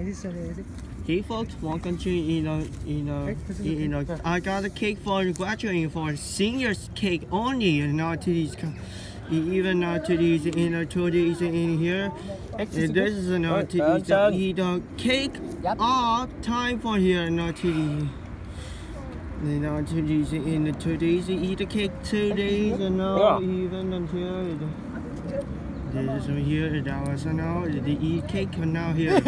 He. Hey folks, welcome to you know you know you know. I got a cake for graduating for seniors cake only and not to these even not to these you know two days in here. And This is not to these eat the cake all time for here not to these. You not to these in the two days eat a cake two days and now Yeah. even until this is here that was now the eat cake now here.